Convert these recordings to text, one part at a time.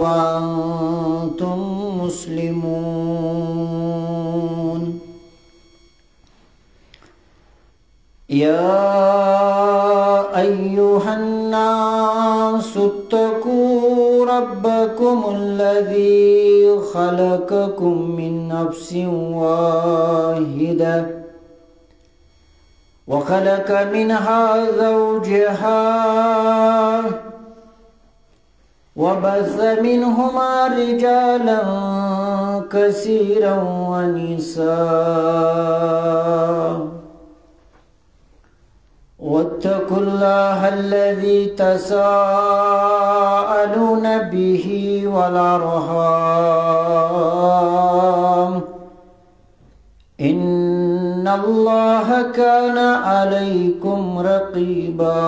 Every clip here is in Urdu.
وأنتم مسلمون. يا أيها الناس اتقوا ربكم الذي خلقكم من نفس واحدة وخلق منها زوجها وبث منهما رجالا كثيرا ونساء. واتقوا الله الذي تساءلون به والأرحام. إن الله كان عليكم رقيبا.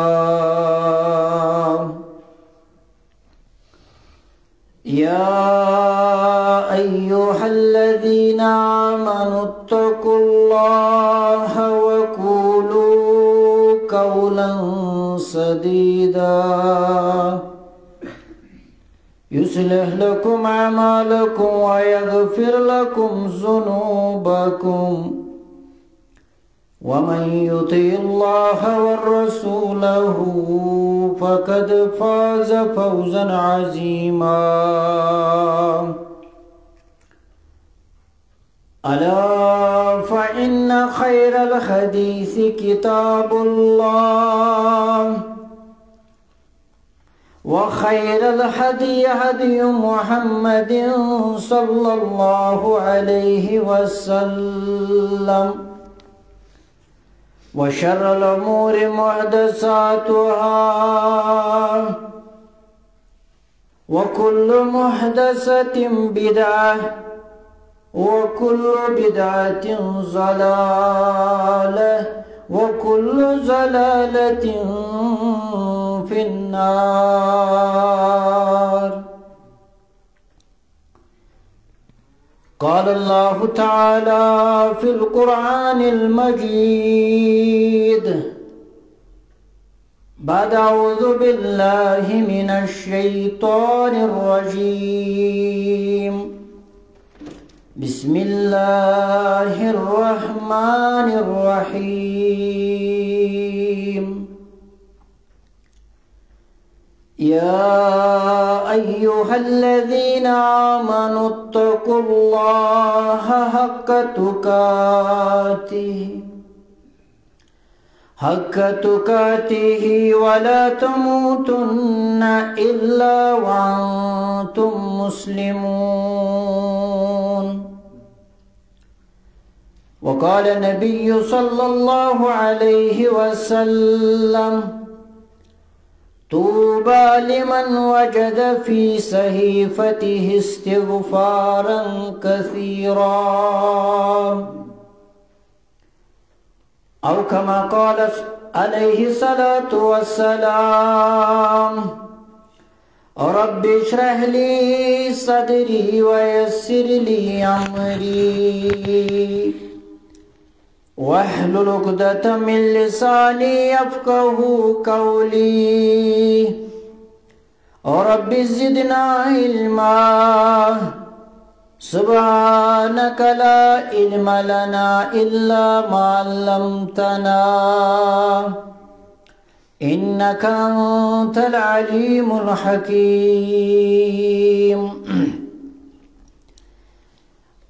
يا أيها الذين آمنوا اتقوا الله وقولوا قولا سديدا. يصلح لكم أعمالكم ويغفر لكم ذنوبكم. ومن يطع الله ورسوله فقد فاز فوزا عظيما. ألا فإن خير الحديث كتاب الله. وخير الهدي هدي محمد صلى الله عليه وسلم. وشر الأمور محدثاتها. وكل محدثة بدعة وكل بدعة ضلالة وكل ضلالة في النار. قال الله تعالى في القرآن المجيد بعد أعوذ بالله من الشيطان الرجيم. بسم الله الرحمن الرحيم. يا أيها الذين آمنوا اتقوا الله حق تقاته. حق تقاته ولا تموتن إلا وأنتم مسلمون. وقال النبي صلى الله عليه وسلم طوبى لمن وجد في صحيفته استغفارا كثيرا. أو كما قال عليه الصلاة والسلام رب اشرح لي صدري ويسر لي أمري. واحلل عقدة من لساني يفقه قولي. رب زدنا علما. سبحانك لا علم لنا إلا ما علمتنا. إنك أنت العليم الحكيم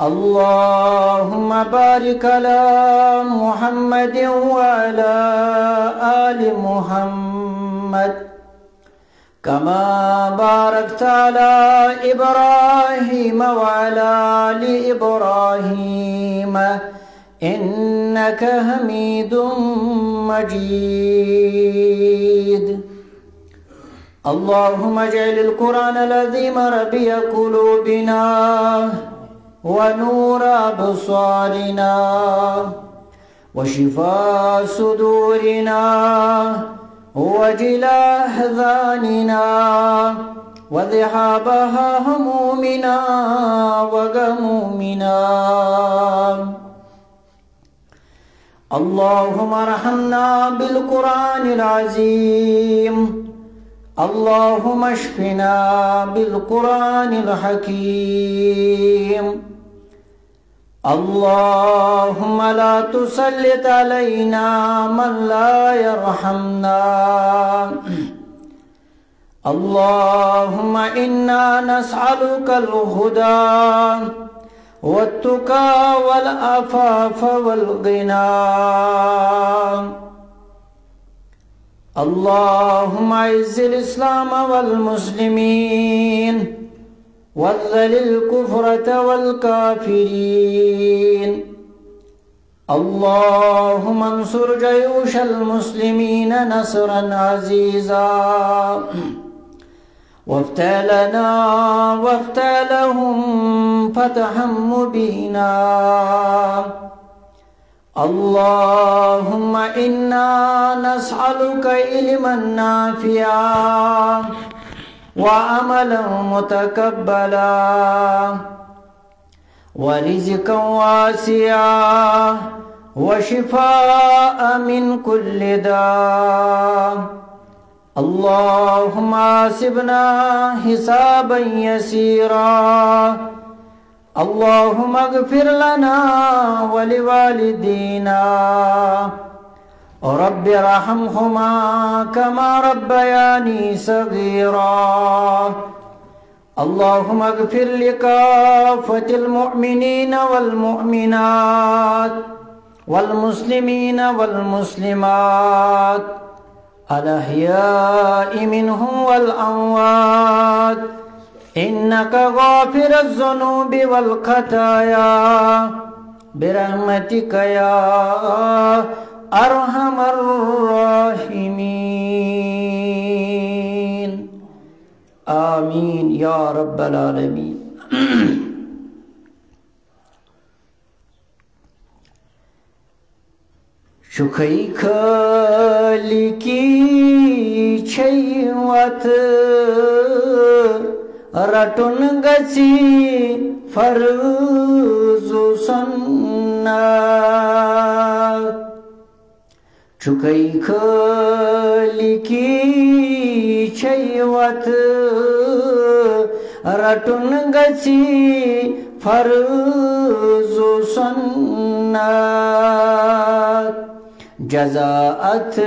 اللهم بارك على محمد وعلى آل محمد. كما باركت على إبراهيم وعلى آل إبراهيم. إنك حميد مجيد. اللهم اجعل القرآن العظيم ربي قلوبنا. ونور أبصارنا وشفاء صدورنا وجلاء أحزاننا وذهاب همومنا وغمومنا. اللهم ارحمنا بالقرآن العظيم. اللهم اشفنا بالقرآن الحكيم. اللهم لا تسلط علينا من لا يرحمنا. اللهم إنا نسألك الهدى والتقى والعفاف والغنى. اللهم اعز الإسلام والمسلمين وذل الكفرة والكافرين اللهم انصر جيوش المسلمين نصرا عزيزا وافتلنا وافتلهم فتحا مبينا اللهم إنا نسألك علما نافعا وعملا متكبلا ورزقا واسعا وشفاء من كل داء. اللهم حاسبنا حسابا يسيرا. اللهم اغفر لنا ولوالدينا. رب ارحمهما كما ربياني صغيرا. اللهم اغفر لكافة المؤمنين والمؤمنات والمسلمين والمسلمات الأحياء منهم والأموات. إنك غافر الذنوب والخطايا. برحمتك يا أرحم الراحمين. آمين يا رب العالمين. شكي كالكي شيوات رتن غسي فرز سنات و سنت چکی کی چھیوت رٹن گچی فرض و سنت جزاءت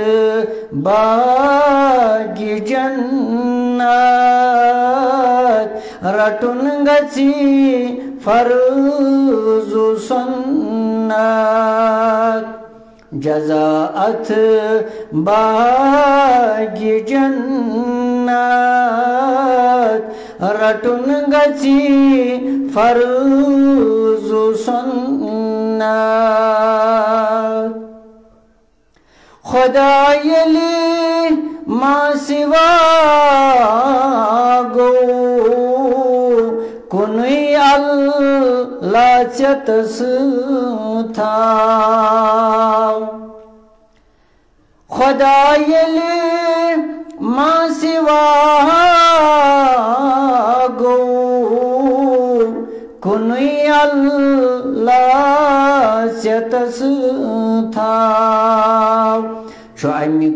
باغی جنات رٹن گچی فرض و سنت جزاءت باغی جنات رٹن گچی فرض و سنت خدای لی ما سوا گو کنوی اللہ چتس تھا خدای لی ما سوا گو کنوی اللہ چتس تھا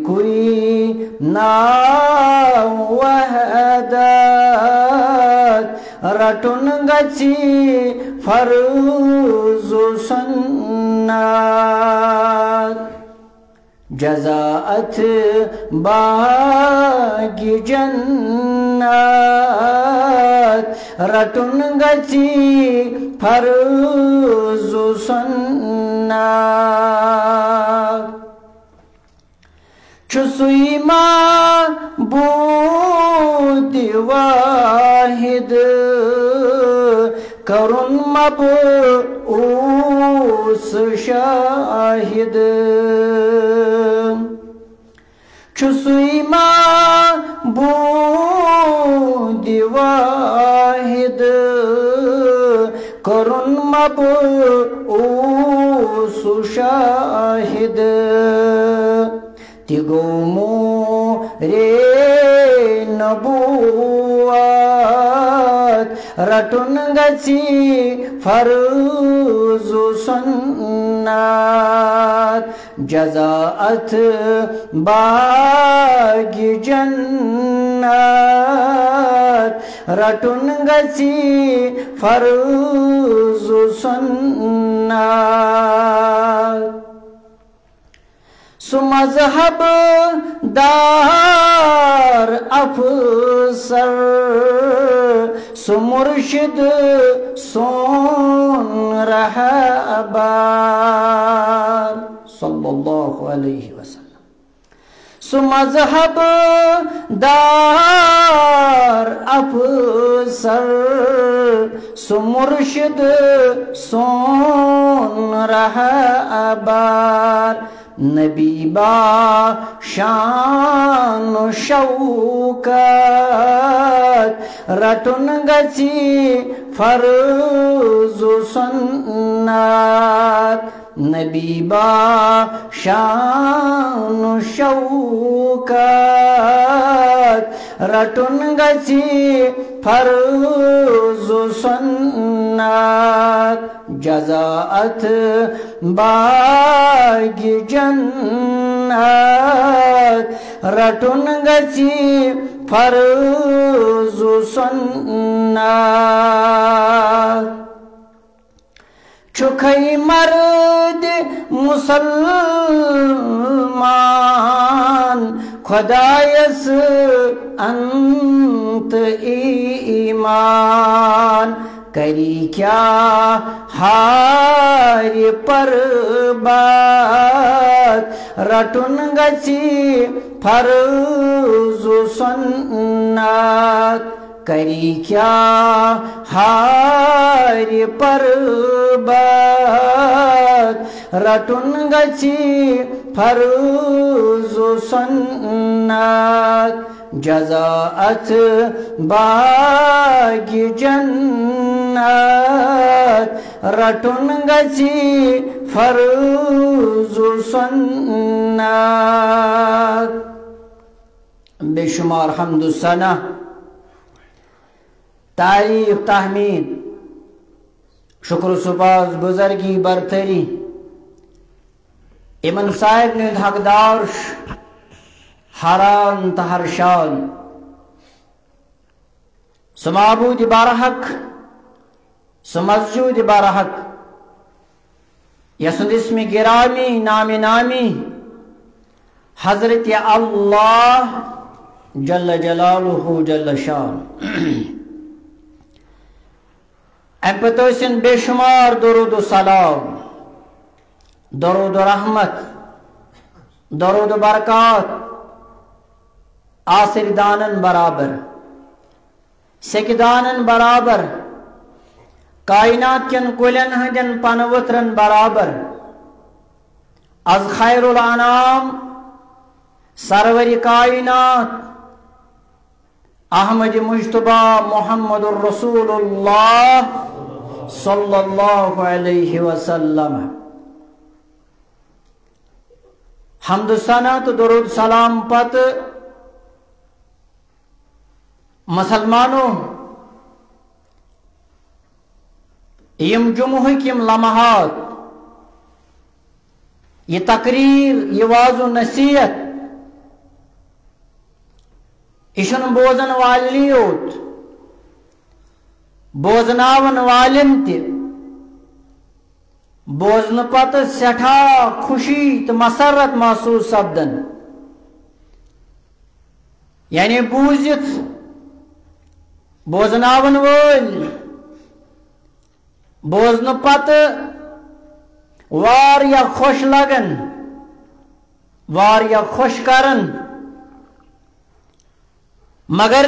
کوئی نا رٹن گچی فرض و سنت جزاءت باغی جنت رٹن گچی فرض و سنت چسوی ما بود واحد کرن مب اوس شاہد چسوی ما بود واحد کرن مب او رے نبوات رٹن گچی فرض و سنات جزاعت باغ جنات رٹن گچی فرض و سنات سو مذہب دار افسر سو مرشد سون رہبار صلی اللہ علیہ وسلم سو مذہب دار افسر سو مرشد سون رہبار نبی با شان و شوکت رٹن گچی فرض و سنت نبی با شان و شوکت رٹن گچی فرض و سنت جزاعت باغ جنت رٹن گچی فرض و سنت چکھئی مرد مسلمان خدایس انت ایمان۔ کری کیا ہار پر بات رٹن گچی فرض و سنت۔ کری کیا ہار پر بات رٹن گچی فرض و سنت جزاعت باغ جنت رٹن گچی فرض و سنت بے شمار حمد و ثنا تعریف تحمید. شکر سپاس بزرگی برتری. امن صاحب نے حقدار حران تہرشان سمابود بارحق، سمسجود بارحق. یسند اسم گرامی نام نامی. حضرت اللہ جل جلالہ جل شان. ام پتوسن بے شمار درود و سلام درود و رحمت درود و برکات آصر دانن برابر سکدانن برابر کائنات کن کلن ہندن پنوترن برابر از خیر الانام سرور کائنات احمد مجتبہ محمد الرسول اللہ صلی اللہ علیہ وسلم حمد ثنا تو درود سلام پت مسلمانوں یم جمعہ کم لمحات یہ تقریر یہ واض و نصیحت یہ بوزن والنی یوت بوزناون والن تہ بوزن پتہ سٹھا خوشی تو مسرت محسوس سپدن یعنی بوزت بوزناون ول بوزن پتہ واریا خوش لگن. واریا خوش کرن. مگر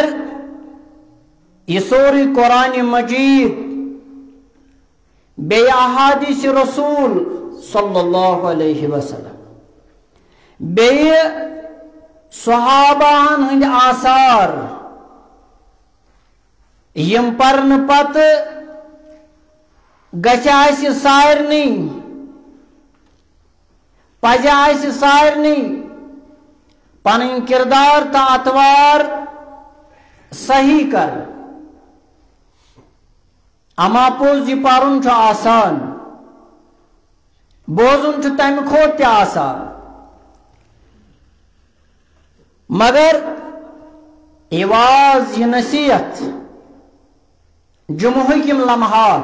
یہ سوری قرآن مجید بے احادیث رسول صلی اللہ علیہ وسلم، بے صحابان ہند آثار، یم پرن پت گھس سارنی پزِ سارنی پنٕنۍ کردار تو اتوار صحیح کر۔ اما پوٚز یہِ جی پرُن چھُ آسان بوزُن چھُ تمہِ آسان۔ مگر عواز یہ نصیحت جمعہ کم لمحات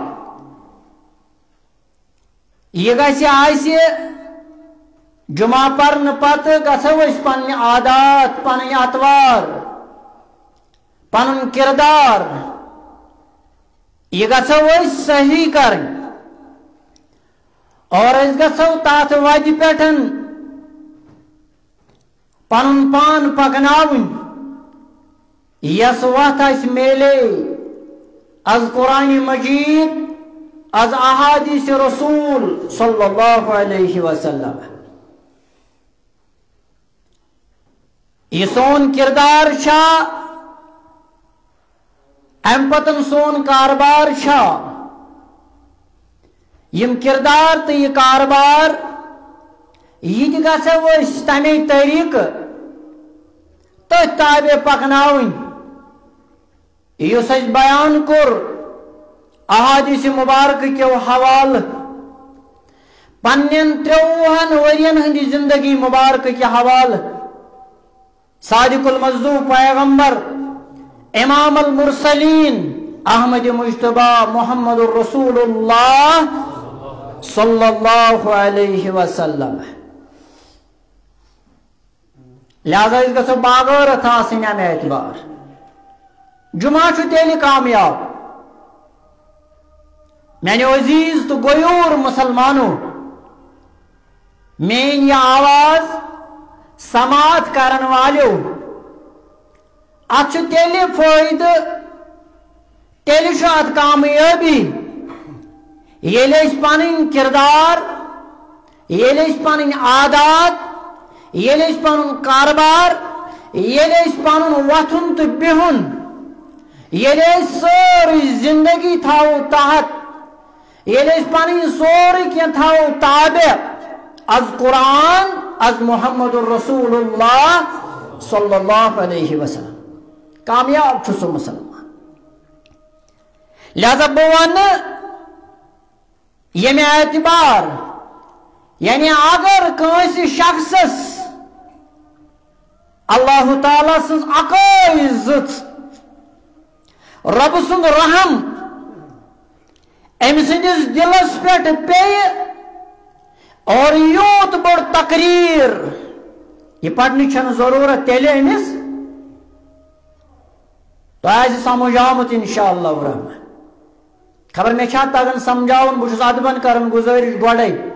یہ گھس آسہِ جمعہ پرن پتہ گھو پن عادات پن اتوار۔ پن کردار، یہ گھو صحیح کر اور گھو تات وتہ پہ پن پان پکن یس وت اس میلے از قرآن مجید، از احادیث رسول صلی اللہ علیہ وسلم۔ یہ سون کردار چھا ام پتن سون کاربار چھا یم کردار تو یہ کاربار، یہ گھو تمے طریقہ تھی تابع پکناون اس بیان کور احادیث مبارک کیو حوالہ پن تروہن ورین ہندی زندگی مبارک کے حوالہ صادق المزدو پیغمبر امام المرسلین احمد مجتبہ محمد الرسول اللہ صلی اللہ علیہ وسلم لہذا اس گھو باغرت آسن ام اعتبار جمعہ تیل کامیاب میانہ عزیز تو گیور مسلمانوں مین یہ آواز سماعت کرن والو ات تیل فائدہ تیل ات کامیابی یل پن کردار یل پن عادات یل پن کاربار یل پن وتھن تو بہن یل سوری زندگی تھو تحت یل پن سوری کی تھو تابع از قرآن از محمد الرسول اللہ صلی اللہ علیہ وسلم کامیاب سو مسلمان لہذا بہن یم اعتبار یعنی اگر کنس شخصس اللہ تعالی سن اکائی زت رب سن رحم ام سندس دلس پہ پی اور یوت بڑ تو آج سمجھ آمت انشاءاللہ الرحمن خبر میں چھا تگن سمجھاؤن بچس ادبن کرن گزارش گوڑے۔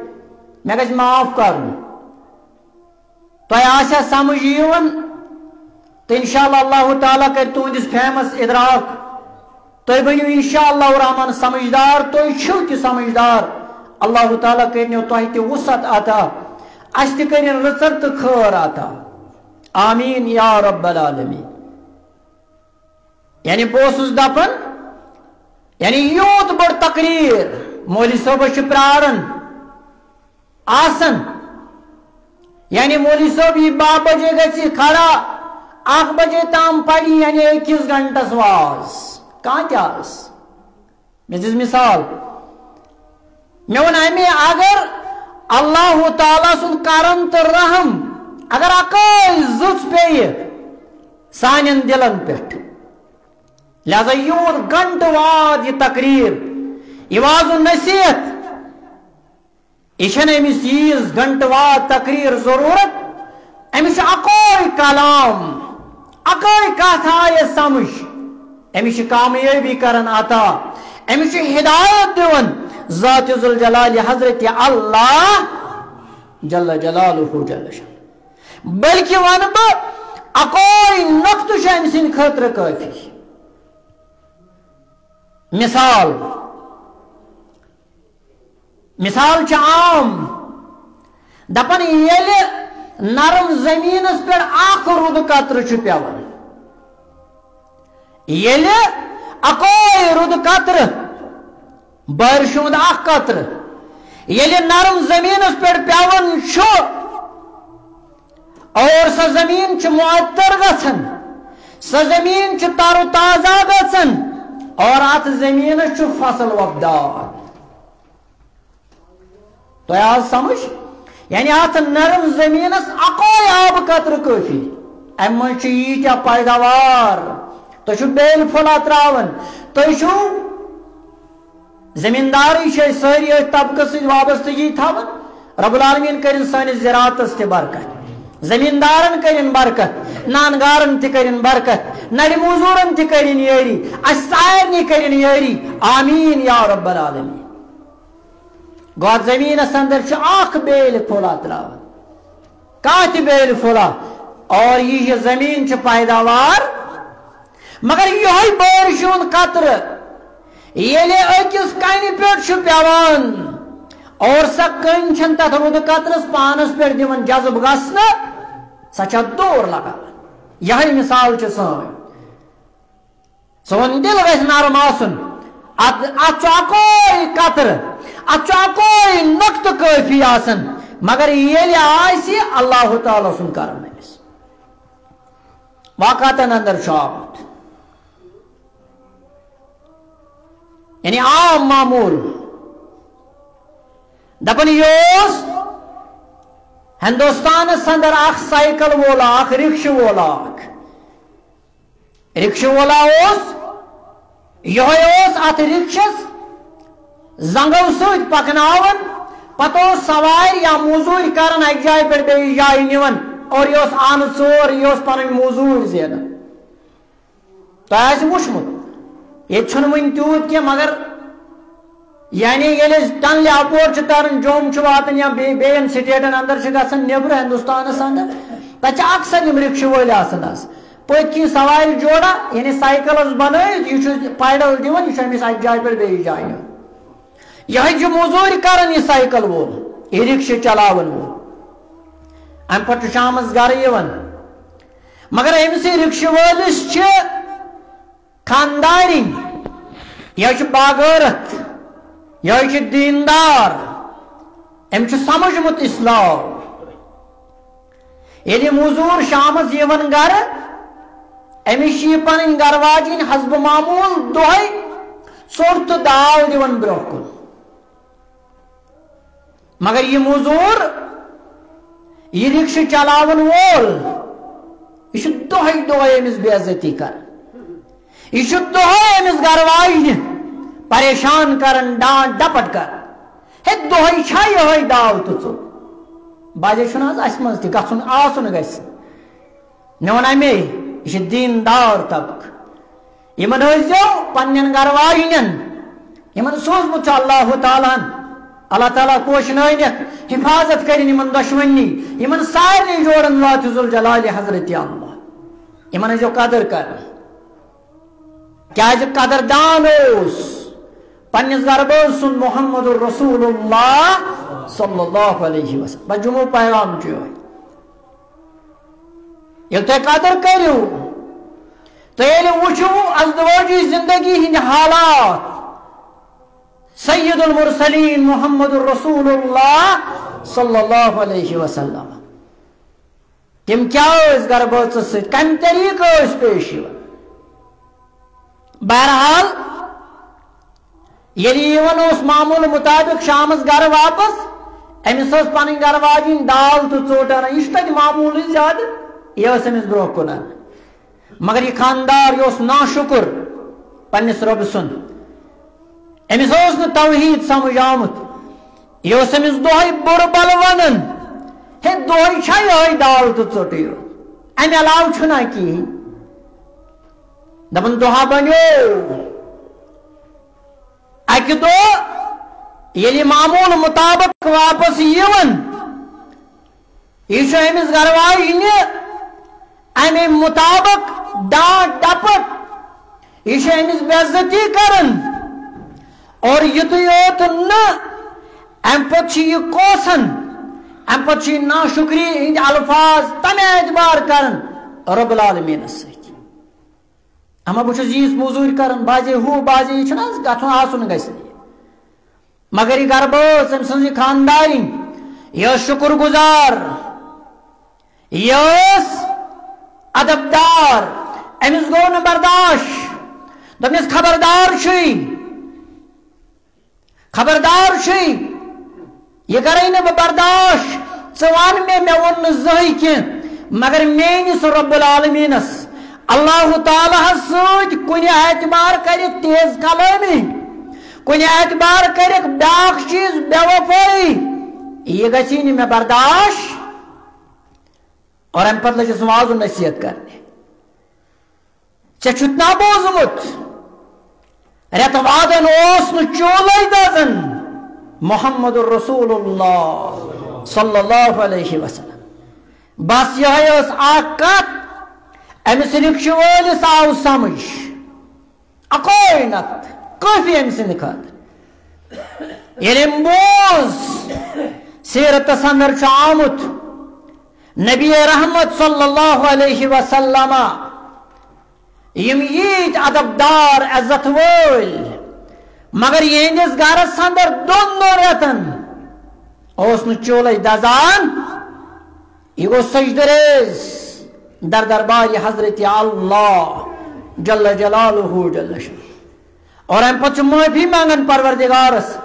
میں گھس جی، معاف کرن۔ تو آسیا سمجھ یون تو انشاءاللہ اللہ تعالیٰ کر تہندس فیمس ادراک۔ تو بنو انشاءاللہ الرحمن سمجھدار، تو چھو کی سمجھدار۔ اللہ تعالیٰ کرنو تہ تہ وسعت عطا اس تہ کرن رزق تو خیر عطا آمین یا رب العالمین۔ یعنی بوسس دپن یعنی یوت بڑ تقریر، مولی صاحب پرارن، آسن۔ یعنی مولی صاحب یہ با بجے گی کھڑا اخ بجے تام پڑی یعنی اکیس گھنٹس واز۔ کہاں کیا میں مثال۔ میں ون امی، اگر اللہ تعالیٰ سن کرم تو رحم، اگر اکائی زچ پی سانین دلن پہ۔ لہذا یور گنٹ واد یہ تقریر، یہ واض نصیحت۔ یہ امس چیز گنٹ واد تقریر ضرورت امس اکوئی کلام، اکوئی کت آئے سمجھ۔ امس کامیابی کرن عطا امس ہدایت دیون۔ ذات الجلال حضرت اللہ جل جلالہ جل شان۔ بلکہ ون بہ اکوئی نقط ام سن خطر کافی مثال مثال عام، دپن یل نرم زمینس پہ اخ رود قطر چھ پیوان یل اکوئی رود قطر بارش ہند اخ قطر یل نرم زمین پہ پیون اور سا زمین معطر گھن سا زمین تر و تازہ گھن اور ات زمین فصل وپدار تو آج سمجھ؟ یعنی ات نرم زمین اکو آب قطر کافی ام من یہ پیداوار؟ تھی بیل پھلا تراون تھی زمینداری ساری طبقہ سی وابستگی تھاون۔ رب العالمین کرن سانس زراعتس تہ برکت۔ زمیندارن کرن برکت نانگارن تہ کرن برکت نڑ موزورن تہ کرن یاری اس سارنی کرن یاری آمین یا رب العالمین۔ گوت زمین اندر چھ اخ بیل پھولا تراون کات بیل پھولا۔ اور یہ زمین چھ پیداوار مگر یہ بارش ہند قطر یل اکس کن پہ پیوان اور سا کن چھن تر رود قطرس پانس پہ دن جذب گھن سا دور لگان یہ مثال سن سون دل گھ نرم آن ات اکوے قطر ات اکوے نقط کافی آسن مگر یل آسی اللہ تعالی سن کرم امس واقعاتن اندر آمت یعنی عام معمول۔ دپن یہ ہندوستان اندر اخ سائیکل وولا اخ رکش وولا اخ رکش وولا اس یہ ات رکشس زنگو ست پکناون پتہ سوار یا موزور کرن اک جائے پہ بیس جائے نیون اور یہ آن ژور یہ پن موزور زین تہ وچمت یہ ون تیوت کی مگر یعنی یل ٹن اپور تران جوم واتن یا بین سٹیٹن اندر گھن نبر ہندوستانس اندر تک اکثر یم رکشہ ول آسان پت کن سوال جوڑا یعنی سائیکل بنائت یہ پیڈل دان یہ امس اک جائے پہ بیس جائے یہ موزور کران یہ سائیکل وول یہ رکشہ چلاون وول ام پہ شامس گھر مگر امس رکشہ وولس خانداری یہ باغرت یہ دیندار ام سمجھمت اسلام یل موزور شامس گھر امس پن گھر واجن حسب معمول دہے ژوٹ تو داو دن برو کن مگر یہ موزور یہ رکشہ چلاون وول یہ دہے دہے امس بے عزتی کر یہ دہے امس گھر واجن پریشان کرن ڈانٹ ڈپٹ کر۔ ہے دہی چھا یہ داو تو ژو باجے چھُنہٕ حظ اَسہِ منٛز تہِ گژھُن آسُن گژھِ مےٚ ووٚن اَمے یہِ چھِ دار طبقہٕ یِمن ٲسۍزیو پننٮ۪ن گرٕ واجنٮ۪ن یِمن سوٗزمُت چھُ اللہ تعالیٰ۔ ہن اللہ تعالیٰ پوشنٲوِتھ حفاظت کٔرِنۍ یِمن دۄشوٕنی یِمن سارنٕے جوڑن واتہِ ذُل حضرت اللہ۔ یِمن ٲسۍزیو قدر کران کیازِ قدر دان اوس۔ پنس گربس سن محمد الرسول اللہ صلی اللہ علیہ وسلم. بجمو پیغام چو یل تہ قدر کرو تو یل وچھو ازدواجی زندگی ہند حالات. سید المرسلین محمد الرسول اللہ صلی اللہ علیہ وسلم. تم کیا اس گربس ست کم طریقہ اس پیش بہرحال اس معمول مطابق شامس گھر واپس، امس پن گھر واجن دال تو ٹوٹ انا یہ تک معمول زیادہ یہ امس برو کن مگر یہ خاندار یہ نا شکر پنس رب سن۔ امس توحید سمجھ آمت یہ امس دہی بڑ بل ون ہے دہی چھ یہ دال تو ٹوٹ امہ علاوہ چھنا کہین دپن دہا بنو اکہ دہ یل معمول مطابق واپس یون۔ یہ امس گھر واجن امہ مطابق ڈانٹ ڈپٹ۔ یہ امس بےزتی کرن۔ اور یت یوت نا ام پت یہ کوسن۔ ام پت نا شکری ہند الفاظ تمہ اعتبار کرن۔ رب العالمین ست اما بہت ییز موزور کران بازے ہو بازے یہ گھن آسن گھس مگر یہ گربس أمۍ سٕنٛز یہِ خاندارِنۍ یہِ ٲس شُکُر گُزار یہِ ٲس ادبدار أمِس گوٚو نہٕ برداش دوٚپنَس خبردار چھُے خبردار چھُے یہ کرے نہٕ بہٕ برداش ژٕ وَن مےٚ مےٚ ووٚن نہٕ زٕہٕنۍ کینٛہہ مگر میٲنِس رۄب العالمیٖنس اللہ تعالیٰ ہس سۭتۍ کُنہِ اعتبار کٔرِتھ تیز کلٲمی، کُنہِ اعتبار کٔرِکھ بیٛاکھ چیٖز بے وفٲیی یہ گژھی نہٕ مےٚ برداش اور امہِ پتہٕ لٔجِس وازُن نصیحت کرنہِ۔ ژےٚ چھُتھ نا بوٗزمُت؟ وادن اوس چولے دزان محمد الرسول اللہ صلی اللہ علیہ وسلم۔ بس یہ اس کت امس رکشہ وٲلِس آو سمجھ اکوے نت کٲفی أمۍ سٕنٛدِ خٲطرٕ ییٚلہِ أمۍ بوٗز سیرتس اندر چھُ آمُت نبی رحمت صلی اللہ علیہ وسلم یم ییٖتۍ ادبدار عزت وٲلۍ مگر یہندس گرس اندر دون دون در دربار حضرت اللہ جل جلالہ جل شان اور ام پتہ معافی مانگن پروردگارس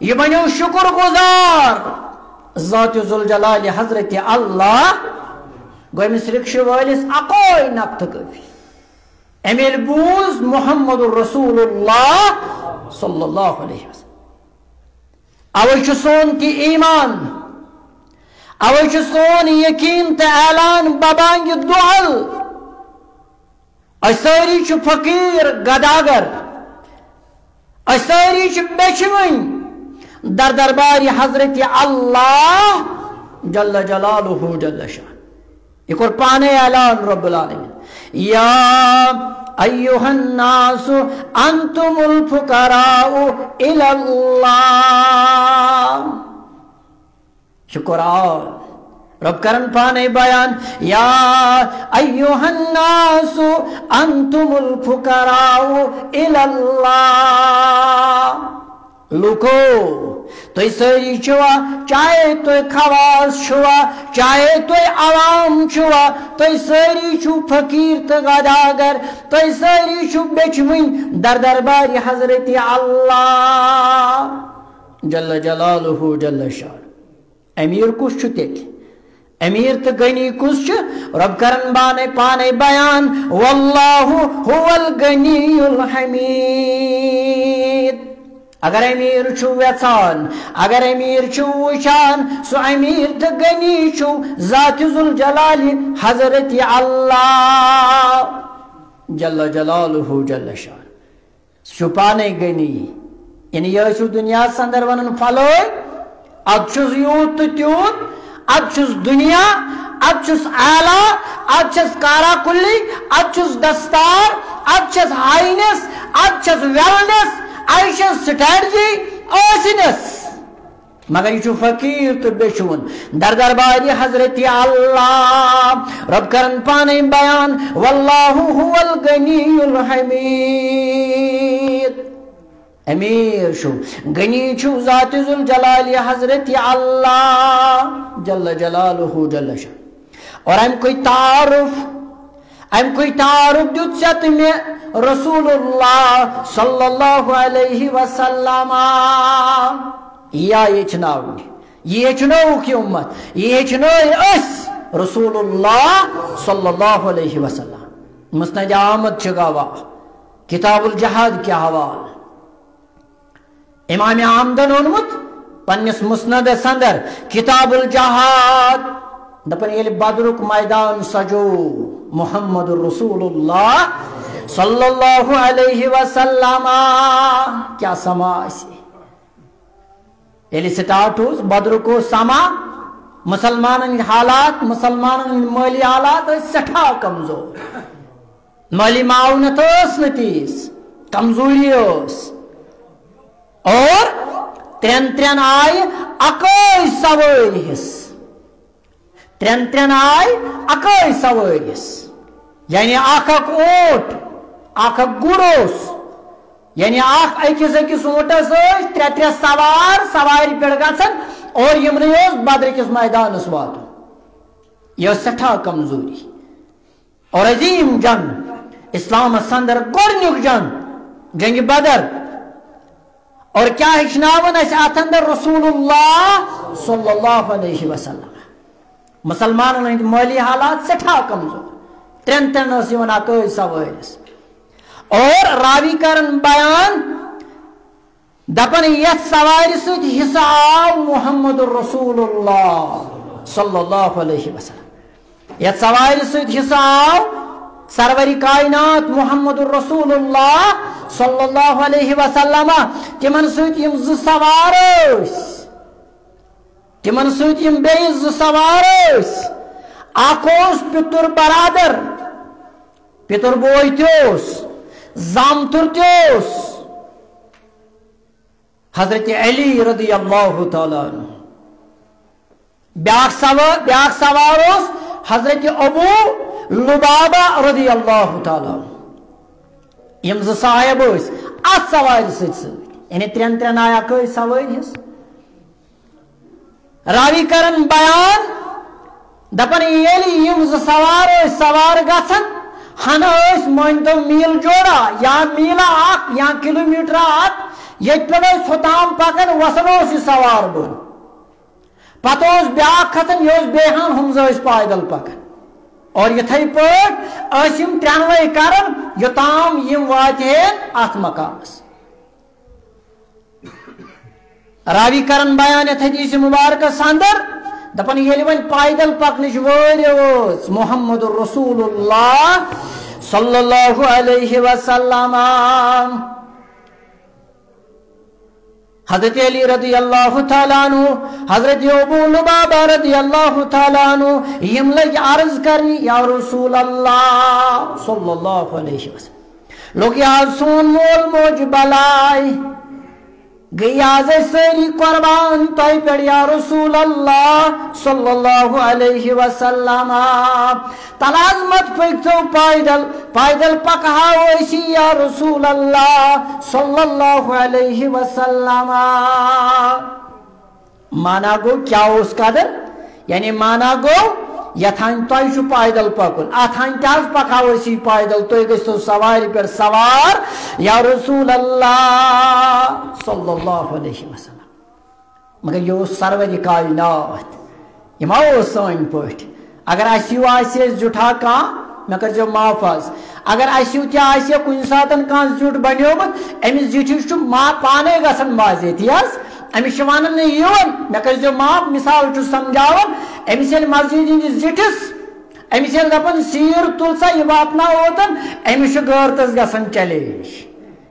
یہ بنو شکر گزار. ذات ذوالجلال حضرت اللہ گو امس رکشہ والس اکوئی نقط کافی امیل بوز محمد الرسول اللہ صلی اللہ علیہ وسلم. اوے سون کی ایمان. اوے سون یقین تو اعلان ببانگ دعل ساری فقیر گداگر ساری بچون در دربار حضرت اللہ جل جلالہ جل شان یہ کور پانے اعلان رب العالمین یا أيها الناس أنتم الفقراء إلى الله رب کرن پانے بیان۔ یا ایوہ الناس، انتم الفقراء الى اللہ۔ لوکو تھی ساری چھوا چاہے تھی خواص چھوا چاہے تھی عوام چھوا تھی ساری چھو فقیر تو غداگر تھی چھو بچمن در دربار حضرت اللہ۔ جل جلالہ جل شان۔ امیر کس چھو تیل امیر تو غنی کس چھو رب کرن بانے پانے بیان۔ واللہ هو الغنی الحمید۔ اگر امیر چھو ویسان، اگر امیر چھو وشان، سو امیر تو گنی چھو۔ ذات ذوالجلال، حضرت اللہ۔ جل جلالہ جل شان۔ چھپانے گنی۔ یعنی یہ چھو دنیا سندر ونن فلوئی اب چھس یوت تو تیوت اب چھس دنیا اب چھس اعلیٰ اب کارا کلی اب چھس دستار اب چھس ہائینس اب ویلنس عائشہ سٹریٹجی آسنس مگر یہ فقیر تو بچون در دربار حضرت اللہ رب کرن پانے بیان واللہ هو الغنی الحمید امیر شو غنی چھو ذات ذوالجلال حضرت اللہ جل جلالہ جل شان اور ام کوئی تعارف ام کوئی تعارف دیت ست میں رسول اللہ صلی اللہ علیہ وسلم یا یہ چناو یہ چناو کی امت یہ چناو اس رسول اللہ صلی اللہ علیہ وسلم مسند آمد چگاوا کتاب الجہاد کیا حوال امام آمدن اونمت پنس مسند سندر کتاب الجہاد دپن یل بدرک میدان سجو، محمد الرسول اللہ صلی اللہ علیہ وسلم. کیا سما یلی سٹارٹ ہو سما مسلمان حالات مسلمان مالی حالات سٹھا کمزور. مالی معاونت اس نتیس، کمزوری اس. اور ترین ترین آئی اکوئی سواری حص ترین ترین آئی اکوئی سواری حص یعنی اکھ اکھ اوٹ اکھ گروس۔ یعنی اخ اکس اکس اونٹس ترے ترے سوار سوار پہ گھن اور یمن بدر کس میدانس وات یہ سٹھا کمزوری۔ اور عظیم جنگ، اسلام اندر گۄڈنیُک جنگ جنگ بدر۔ اور کیا ہچناون اس ات اندر رسول اللہ صلی اللہ علیہ وسلم۔ مسلمانن ہند مالی حالات سٹھا کمزور۔ ترین ترین اس یوان اکوئی سوارس اور راوی کرن بیان، دپن یت سواری سۭتۍ حصہ آو محمد رسول اللہ صلی اللہ علیہ وسلم۔ یت سواری سۭتۍ حصہ آو سروری کائنات محمد رسول اللہ صلی اللہ علیہ وسلم تمن سۭتۍ یم زٕ سوار ٲسۍ تمن سۭتۍ یم بیٚیہِ زٕ سوار ٲسۍ اکھ اوس پِتُر برادر پِتُر بوے تہِ اوس زامتر تہِ اوس حضرت علی رضی لبابا رضی اللہ تعالیٰ یم ز صاحب ات سوار ست ست یعنی ترین ترین آیا کوئی سواری راوی کرن بیان، دپن یم ز سوار سوار گژھن ہنا اس مانتو میل جوڑا، یا میلا اک یا کلومیٹر اک یہ سوتام پکان وسان یہ سوار بن. پتہ بیا کھتان یہ بیہان ہم زس پیدل پکان اور یتھے پٹ یم ترنوے کران یوتام یم واتہن ات مقامس راوی کرن بیان یتھ حدیث مبارکس اندر دپن یل ون پیدل پکنچ وری وس محمد رسول اللہ صلی اللہ علیہ وسلم۔ حضرت علی رضی اللہ تعالیٰ عنہ، حضرت ابو لبابہ رضی اللہ تعالیٰ عنہ، یم لگ عرض کرنی یا رسول اللہ صلی اللہ علیہ وسلم۔ لوگ یا سون مول موج بلائی۔ گئی سری قربان توی پر یا رسول اللہ صلی اللہ علیہ وسلم تلازمت پکتو پایدل پایدل پکہا ویسی یا رسول اللہ صلی اللہ علیہ وسلم مانا گو کیا اس قدر یعنی مانا گو یتھان تہ پیدل پکن. اتھان تہ پکاو اسی پیدل تھی گھو سوار پہ سوار. یا رسول اللہ صلی اللہ علیہ وسلم. مگر یہ سرور کائنات یہ سن پٹ اگر اسو آس زٹھا کان مے کر معاف حظ اگر اسو تہ کن سات کان زٹ بنیومت امس زٹھس پانے گھن مازے تی حظ امس ون مے کر معاف مثال چھ سمجھاون امس یل مسجد ہندس زٹس امس یل دپان سیر تل سا یہ واتنا اوتن امس غیرتس گھن چیلینج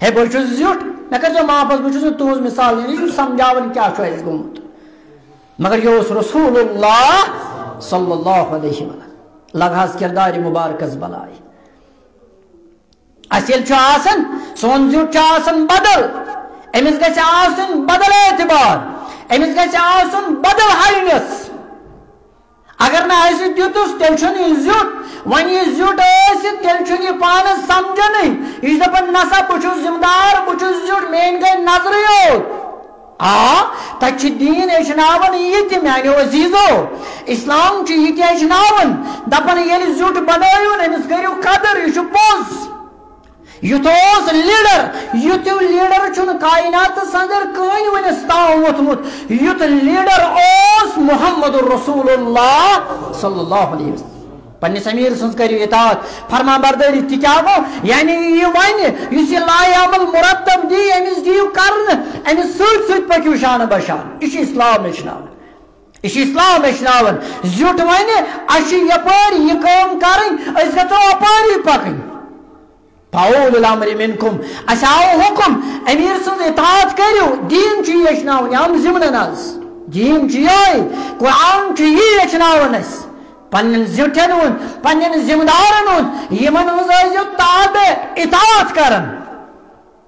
ہے بہ زیٹ مے کر معاف بہ تہذ مثال دین سمجھاون کیا اس گومت مگر یہ اس رسول اللہ صلی اللہ علیہ وسلم لگہس کردار مبارکس بلائی۔ اس یل آسن، سون زیٹ بدل امس گھس آسن بدل اعتبار امس گھس آسن بدل ہائنس اگر نا ایسے دیتوس تیل چھن یہ زیوٹ ون یہ زیوٹ ایسے تیل چھن یہ پانس سمجھنے یہ دپن نسا بچو ذمہ دار بچو زیوٹ مین گئی نظر یوت آ تچ دین ایشناون یہ تہ میانیو عزیزو اسلام چھ یہ تہ ایشناون دپن یل زیوٹ بنایون امس کریو قدر یہ پوز یوتوس لیڈر یوتو لیڈر چھن کائنات سندر کہیں ونس تاو وتمت یوت لیڈر اوس محمد رسول اللہ صلی اللہ علیہ وسلم پنس امیر سن کرو اطاعت فرما برداری تہ کیا گو یعنی یہ ون اس یہ لا عمل مرتب دی امس دیو کرن امس سوت سوت پکیو شان بشان یہ اسلام ہچناون یہ اسلام ہچناون زیوٹ ون اش یپار یہ کام کرن اس گژھو اپاری پکن فاول الامر منکم. اچھا اساو حکم. امیر سن اطاعت کرو. دین چی یشناون یم زمنن از دین چی ای قرآن چی یشناون اس پنن زٹن ون پنن زمدارن ون یمن ہز تابع اطاعت کرن.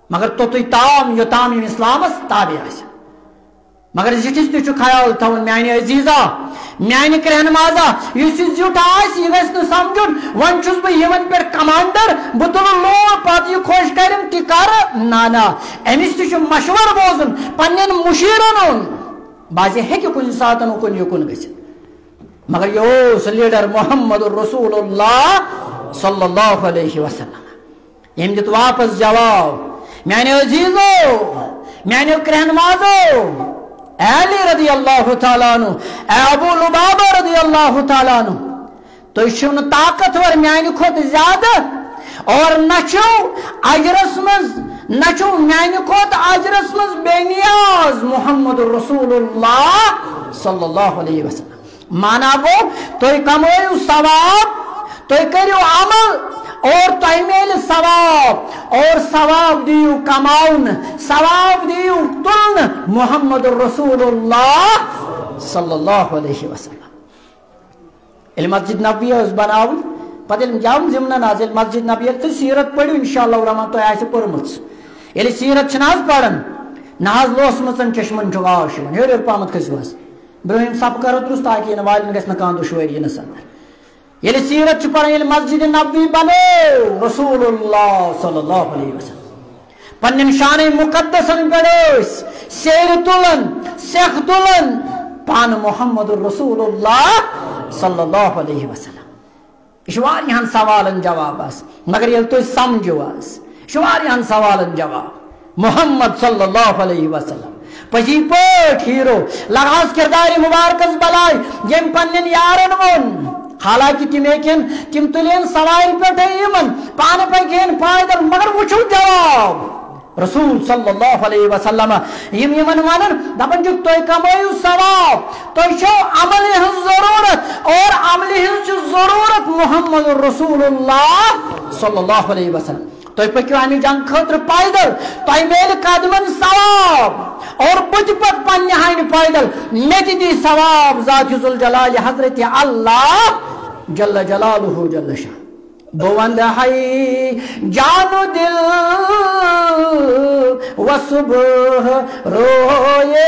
مگر تو تی تام یو تام اسلامس تابع اس مگر زٹھس تہ خیال تھون میانہ عزیزا میانہ کرہنمازا اس زیٹ آس، یہ گھس سمجھن۔ ون چھس بہ یمن پہ کمانڈر، بہ تل لو پتہ یہ خوش کرم تہ کر نا نا امس تہ مشور بوزن پنن مشیرن ہن بازی ہیکہ کن سات اکن یکن گژھِتھ مگر یہ اوس لیڈر محمد رسول اللہ صلی اللہ علیہ وسلم۔ یم دت واپس جواب۔ میانہ عزیزو میانہ کرہنمازو علی رضی اللہ تعالیٰ عنہ اے ابو لبابہ رضی اللہ تعالیٰ عنہ۔ تو چھن طاقتور میانہ کھت زیادہ اور نچو اجرس مز نچو میانہ کھت اجرس مز بے نیاز محمد رسول اللہ صلی اللہ علیہ وسلم۔ مانا گو تو کمائیو ثواب تو کریو عمل اور تہ میل ثواب، اور ثواب دیو کماؤن، ثواب دیو تلن محمد رسول اللہ صلی اللہ علیہ وسلم۔ علم مسجد نبی اس بناون پتہ علم جام زمنا نازل۔ مسجد نبی تو سیرت پڑھو انشاءاللہ رحمان تو ایسے پرمت۔ یلی سیرت چھناز پڑھن۔ ناز لوس مچن چشمن چگاش ہیر یعنی ہیر پامت کھسواس برہم سب کرو درست تاکہ ان والن گژھِ نہٕ کانٛہہ دُشوٲری یِنس اندر یلی سیرت چھ یلی مسجد نبوی بنو رسول اللہ صلی اللہ علیہ وسلم۔ پنن شان مقدسن پڑھوس سیر تلن، سیخ تلن۔ پان محمد رسول اللہ صلی اللہ علیہ وسلم۔ یہ واریاہن سوالن جواب اس، مگر یل تو سمجھو اس۔ یہ واریاہن سوالن جواب۔ محمد صلی اللہ علیہ وسلم۔ پجی پٹ ہیرو، لغاز کردار مبارکس بلائی یم پنن یارن ون۔ حالانکہ تم ہیکن تم تلین سوائل پہ یمن پان پکین پائدل مگر وچھو جواب۔ رسول صلی اللہ علیہ وسلم، یم یمن وانن دپن جو تو کمائیو ثواب۔ تو چھو عمل ہن ضرورت، اور عمل ہن ضرورت محمد رسول اللہ صلی اللہ علیہ وسلم۔ تو پکیو امی جنگ خطر پائدل تو میل قدمن ثواب اور بج پت پنہ ہائن پائدل میتی دی ثواب ذات ذوالجلال حضرت اللہ جل جلالہ جل شاہ بوند ہے جان دل و صبح روئے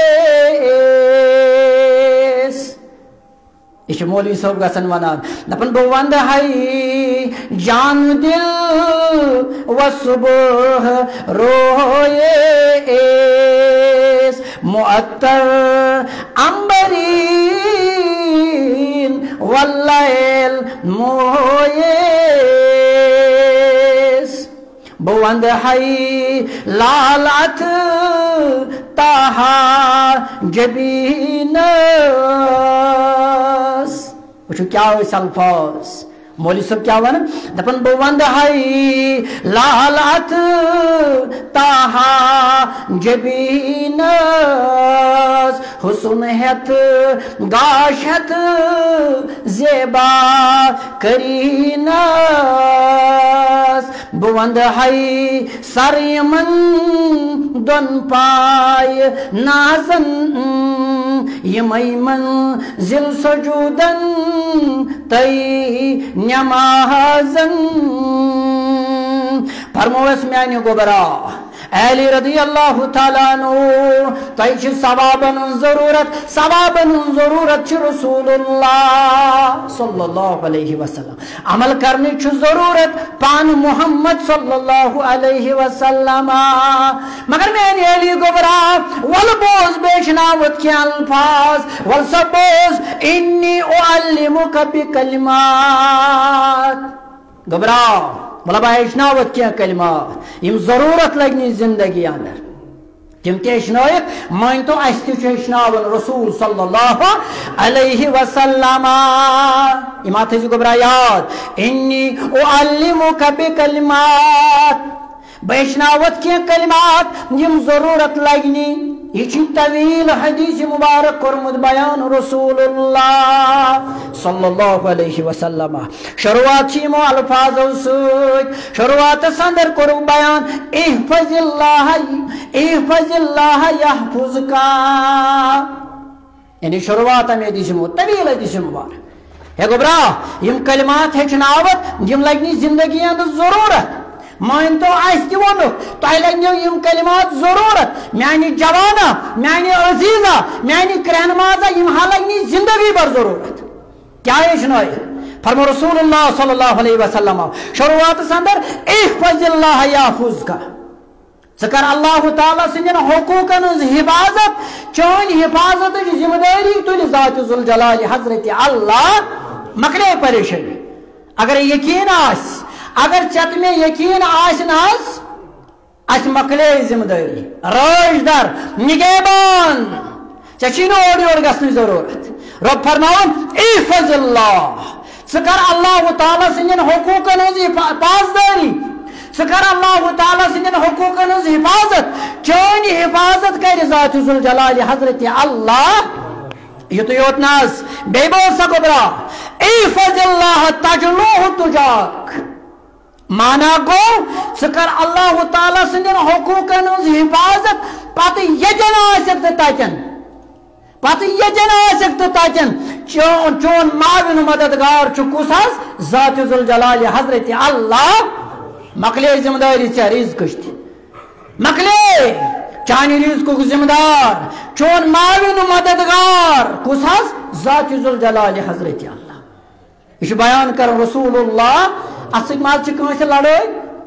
یہ مولوی صاحب گسن ونان دپن بہ وند ہائی، جان دل و صبح روئے ایس۔ معطر امبرین واللیل موئے بوند حی لالت تاہا جبینس وچھو کیا ہوئی سلفاظ مولی صاحب کیا ون دپن بو وند ہائی لالات تاہا جبینس، حسن ہت گاشت زیبا کرینس۔ بو وند ہائی سریمن دن پائے، نازن یمیمن منزل سجودن تی نمازن فرمو فرموس میانی گبرا علی رضی اللہ تعالیٰ عنہ. تیچ ثوابن ضرورت ثوابن ضرورت چھ رسول اللہ صلی اللہ علیہ وسلم. عمل کرنے چھ ضرورت پان محمد صلی اللہ علیہ وسلم. مگر میں نے علی گبرا ول بوز بیچناوت کی الفاظ، ول سبوز انی اعلمک بکلمات. گبرا مطلب ہیچناوت کی کلمات یم ضرورت لگنی زندگی اندر تم تیچنائک مائن تو اس تہ ہیچناون رسول صلی اللہ علیہ وسلم اما تھزی گبرا یاد انی اعلمک بکلمات بیشناوت کی کلمات یم ضرورت لگنی یہ طویل حدیث مبارک کرمد بیان رسول اللہ صلی اللہ علیہ وسلم شروعات چیمو الفاظ سوچ شروعات سندر کرو بیان احفظ اللہ احفظ اللہ یحفظ کا یعنی شروعات ہمیں حدیث مبارک طویل حدیث مبارک ہے گبرا یم کلمات ہے چناوت یم لگنی زندگی اندر ضرورت مان تو آس تہ ون تہ لگو یم کلمات ضرورت میانہ جوانا میانہ عزیزہ میانہ کرہن مازہ یم ہا لگنی زندگی بھر ضرورت کیا ہیچنائی فرمو رسول اللہ صلی اللہ علیہ وسلم شروعات اندر احفظ اللہ یافظ کا ذکر اللہ تعالیٰ سندین حقوقن ہز حفاظت چون حفاظت ذمہ داری تل ذات ذوالجلال حضرت اللہ مکلے پریشانی اگر یقین آس اگر چت میں یقین آس نس اس مکلے ذمہ داری راج در نگہبان ژےٚ اور یور گژھنٕچ ضروٗرت۔ رۄب فرماوُن احفظ اللہ۔ ژٕ کر اللہ تعالیٰ سٕنٛدٮ۪ن حقوٗقن ہٕنٛز پاسدٲری ژٕ کر اللہ تعالیٰ سٕنٛدٮ۪ن حقوٗقن ہٕنٛز حفاظت۔ چٲنۍ حفاظت کرِ ذات ذوالجلال حضرت اللہ۔ یُتُے یوت نہٕ حظ بیٚیہِ بوز سا احفظ اللہ تجلوہ تجاک۔ مانا گو ژٕ کر اللہ تعالیٰ سٕنٛدٮ۪ن حقوٗقن ہٕنٛز حفاظت پتہٕ ییٚتٮ۪ن آسٮ۪کھ تہٕ پتہ یتن آسک تتن چون چون معاون مددگار چھ کس حس ذات ذوالجلال حضرت اللہ مکلے ذمہ داری ژے رزقش تہ مکلے چانہ رزقک ذمہ دار چون معاون مددگار کس حس ذات ذوالجلال حضرت اللہ۔ یہ بیان کر رسول اللہ ات سۭتۍ ما چھِ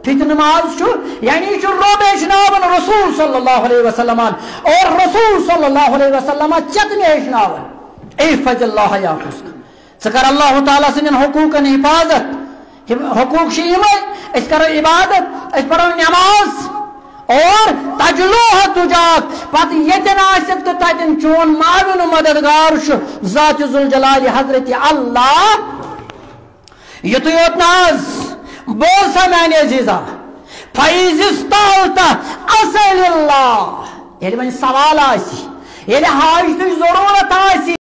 فتن ماز چھو یعنی چھو روب اشناون رسول صلی اللہ علیہ وسلم، اور رسول صلی اللہ علیہ وسلم چتن اشناون احفظ اللہ یا خسک سکر اللہ تعالیٰ سنن حقوقن حفاظت حقوق شیمہ اس کرو عبادت، اس پڑھو نماز، اور تجلوہ تجاک پت یتن آسک تو تتن چون معاون مددگار شو، ذات ذوالجلال حضرت اللہ یتو یوت ناز بول سا میانی عزیزہ فیض استالتا اصل اللہ یعنی من سوال آسی یعنی حاجت ضرورت آسی